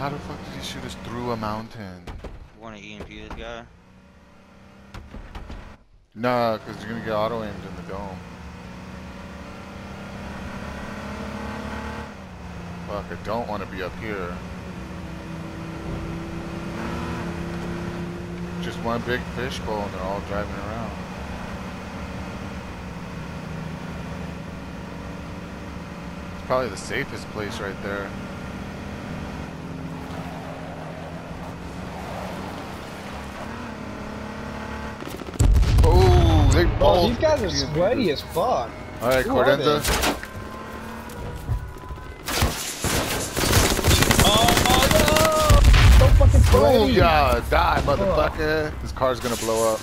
How the fuck did he shoot us through a mountain? Want to EMP this guy? Nah, because you're gonna get auto aimed in the dome. Fuck, I don't want to be up here. Just one big fishbowl and they're all driving around. It's probably the safest place right there. Oh, they Oh, these guys are sweaty as fuck. All right, Who Cordenza. Oh, oh no! So fucking Oh sweaty. yeah, die, motherfucker. This car's gonna blow up.